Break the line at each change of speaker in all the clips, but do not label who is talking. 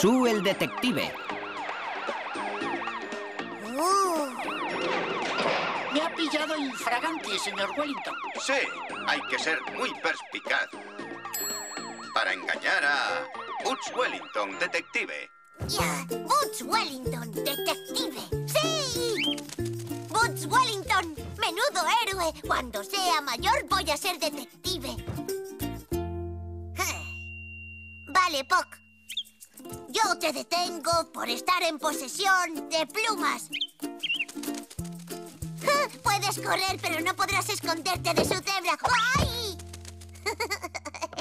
Sue el detective.
Me ha pillado infraganti, señor Wellington.
Sí, hay que ser muy perspicaz. Para engañar a Butch Wellington, detective.
ya. Boots Wellington, detective. ¡Sí! Boots Wellington, menudo héroe. Cuando sea mayor voy a ser detective. Vale, Puck. Yo te detengo por estar en posesión de plumas. Ah, Puedes correr, pero no podrás esconderte de su cebra. ¡Ay!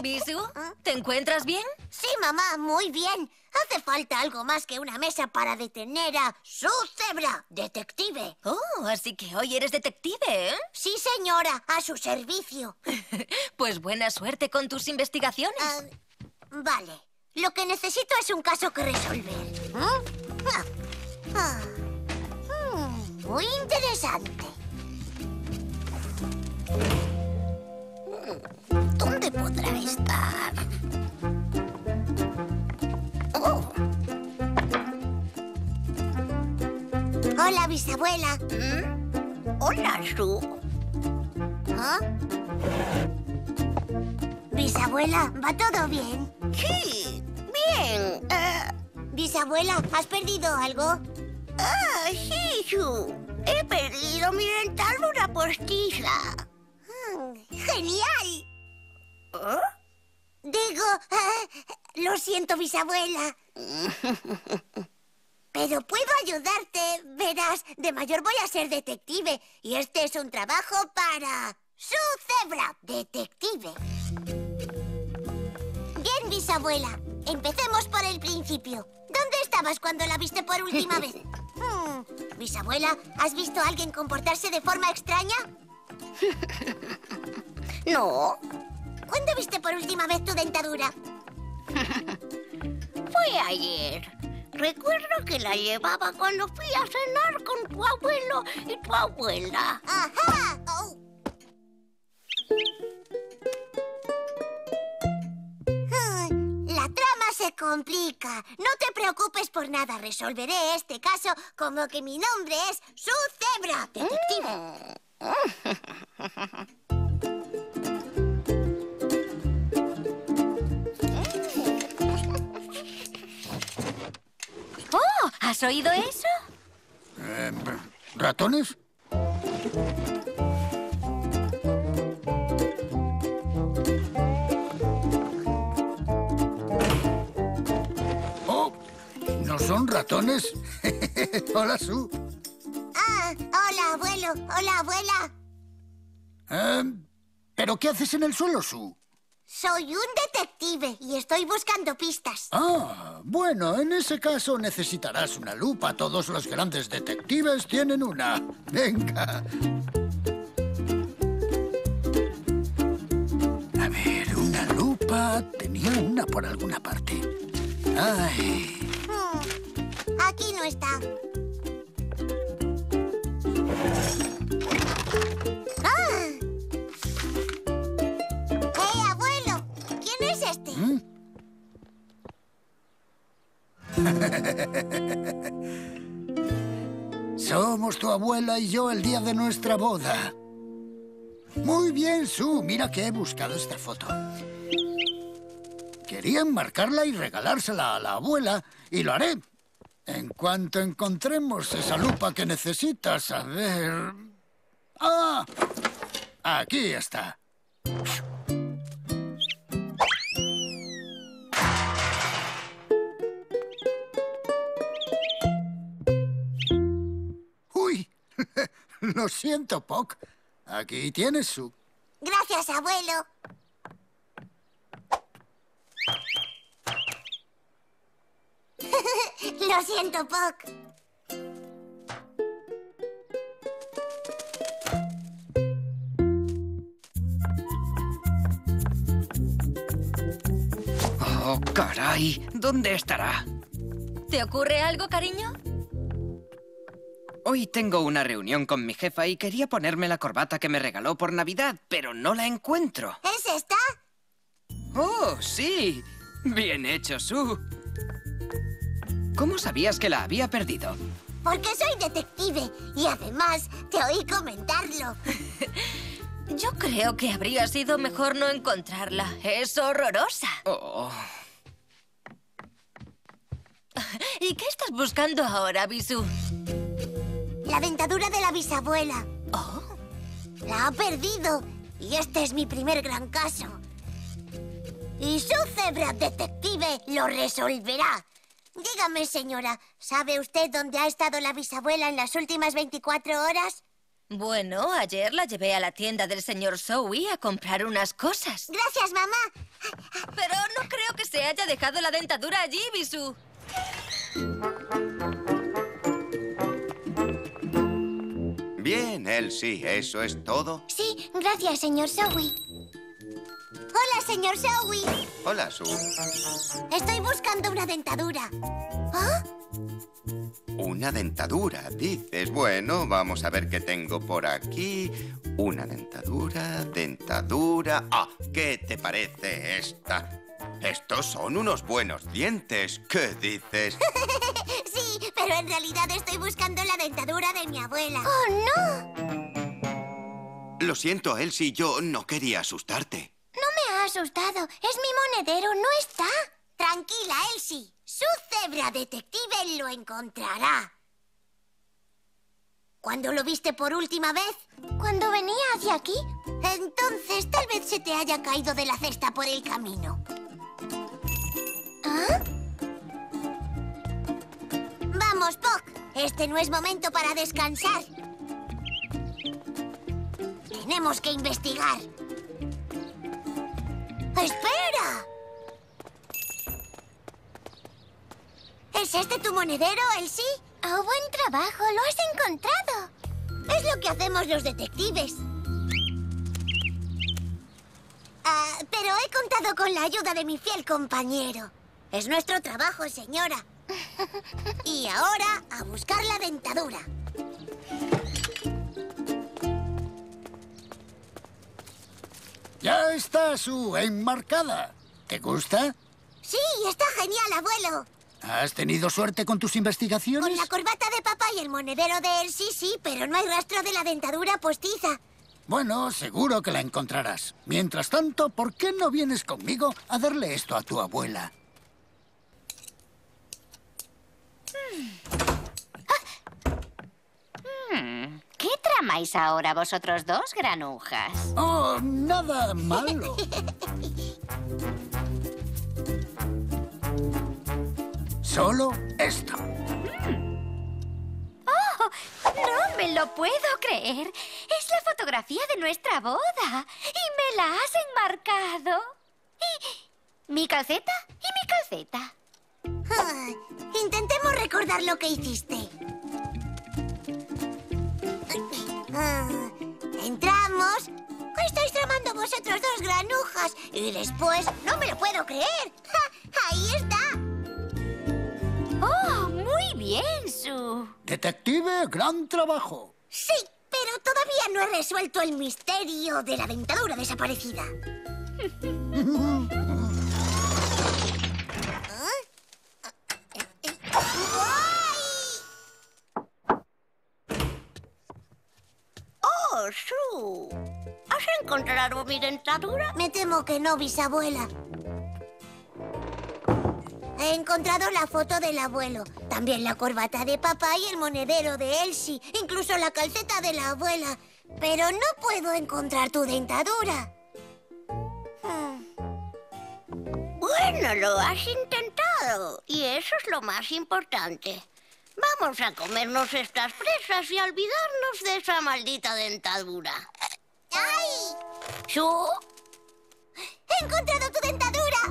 ¿Bisu? ¿Te encuentras bien?
Sí, mamá, muy bien. Hace falta algo más que una mesa para detener a su cebra, detective.
Oh, así que hoy eres detective, ¿eh?
Sí, señora, a su servicio.
Pues buena suerte con tus investigaciones.
Ah, vale. Lo que necesito es un caso que resolver. ¿Mm? Ah, ah. Mm, muy interesante. ¿Dónde podrá estar? Oh. Hola, bisabuela. Hola, Su. ¿Ah? Bisabuela, ¿va todo bien? Sí, bien. Bisabuela, ¿has perdido algo? Ah, sí, Su. He perdido mi dentadura postiza. ¡Genial! Digo, ah, lo siento, bisabuela. Pero puedo ayudarte. Verás, de mayor voy a ser detective. Y este es un trabajo para... Su cebra, detective. Bien, bisabuela. Empecemos por el principio. ¿Dónde estabas cuando la viste por última vez? Hmm, Bisabuela, ¿has visto a alguien comportarse de forma extraña? No. ¿Cuándo viste por última vez tu dentadura? Fue ayer. Recuerdo que la llevaba cuando fui a cenar con tu abuelo y tu abuela. ¡Ajá! Complica. No te preocupes por nada. Resolveré este caso como que mi nombre es Su Cebra, detective.
Oh, ¿has oído eso?
Eh, ¿Ratones? Ratones? Hola, Su.
Ah, hola, abuelo. Hola, abuela.
Eh, ¿Pero qué haces en el suelo, Su?
Soy un detective y estoy buscando pistas.
Ah, bueno, en ese caso necesitarás una lupa. Todos los grandes detectives tienen una. Venga. A ver, una lupa. Tenía una por alguna parte. Ay.
No está. ¡Ah! ¡Eh, abuelo! ¿Quién es este?
¿Mm? Somos tu abuela y yo el día de nuestra boda. Muy bien, Sue. Mira que he buscado esta foto. Quería enmarcarla y regalársela a la abuela, y lo haré. En cuanto encontremos esa lupa que necesitas, a ver... ¡Ah! Aquí está. Uy, lo siento, Poc. Aquí tienes su...
Gracias, abuelo. Lo siento, Puck.
Oh, caray. ¿Dónde estará?
¿Te ocurre algo, cariño?
Hoy tengo una reunión con mi jefa y quería ponerme la corbata que me regaló por Navidad, pero no la encuentro.
¿Es esta?
¡Oh, sí! Bien hecho, Sue. ¿Cómo sabías que la había perdido?
Porque soy detective y además te oí comentarlo.
Yo creo que habría sido mejor no encontrarla. Es horrorosa.
Oh,
¿Y qué estás buscando ahora, Bisú?
La dentadura de la bisabuela.
Oh,
La ha perdido y este es mi primer gran caso. Y su cebra detective lo resolverá. Dígame, señora, ¿sabe usted dónde ha estado la bisabuela en las últimas 24 horas?
bueno, ayer la llevé a la tienda del señor Zoe a comprar unas cosas.
Gracias, mamá.
Pero no creo que se haya dejado la dentadura allí, Bisú.
Bien, Elsie, ¿eso es todo?
Sí, gracias, señor Zowie. Señor Zowie.
Hola, Sue.
Estoy buscando una dentadura. ¿Ah?
Una dentadura, dices. Bueno, vamos a ver qué tengo por aquí. Una dentadura, dentadura. Ah, ¿qué te parece esta? Estos son unos buenos dientes. ¿Qué dices?
Sí, pero en realidad estoy buscando la dentadura de mi abuela. ¡Oh, no!
Lo siento, Elsie, yo no quería asustarte.
Asustado. Es mi monedero, no está. Tranquila, Elsie. Su cebra detective lo encontrará. ¿Cuándo lo viste por última vez? Cuando venía hacia aquí. Entonces tal vez se te haya caído de la cesta por el camino. ¿Ah? Vamos, Puck. Este no es momento para descansar. Tenemos que investigar. ¡Espera! ¿Es este tu monedero, Elsie? ¡Oh, buen trabajo! ¡Lo has encontrado! Es lo que hacemos los detectives. Ah, pero he contado con la ayuda de mi fiel compañero. Es nuestro trabajo, señora. Y ahora a buscar la dentadura.
Ya está su enmarcada. ¿Te gusta?
Sí, está genial, abuelo.
¿Has tenido suerte con tus
Con
investigaciones?
la corbata de papá y el monedero de él, sí, sí, pero no hay rastro de la dentadura postiza.
Bueno, seguro que la encontrarás. Mientras tanto, ¿por qué no vienes conmigo a darle esto a tu abuela?
¿Qué tramáis ahora vosotros dos, granujas?
Oh, nada malo. Solo esto.
No me lo puedo creer. Es la fotografía de nuestra boda. Y me la has enmarcado. ¿Y mi calceta? ¿Y mi calceta?
Ah, intentemos recordar lo que hiciste. Ah, entramos. ¿Qué estáis tramando vosotros dos granujas? Y después, no me lo puedo creer. ¡Ja! Ahí está.
¡Oh, muy bien, Sue!
Detective, gran trabajo.
Sí, pero todavía no he resuelto el misterio de la dentadura desaparecida.
¿Has encontrado mi dentadura?
Me temo que no, bisabuela. He encontrado la foto del abuelo, también la corbata de papá y el monedero de Elsie, incluso la calceta de la abuela. Pero no puedo encontrar tu dentadura. Hmm.
Bueno, lo has intentado. Y eso es lo más importante. Vamos a comernos estas presas y olvidarnos de esa maldita dentadura.
¡Ay!
¿Sue?
¡He encontrado tu dentadura!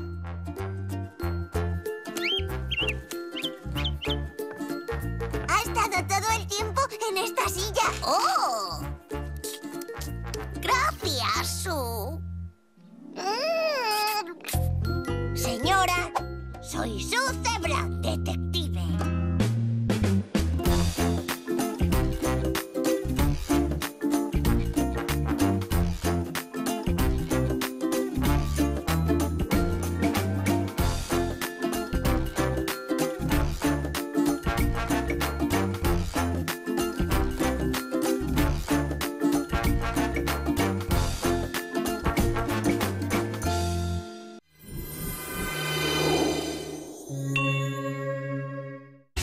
Ha estado todo el tiempo en esta silla. ¡Oh!
Gracias, Sue.
Mm. Señora, soy su cebra, detective.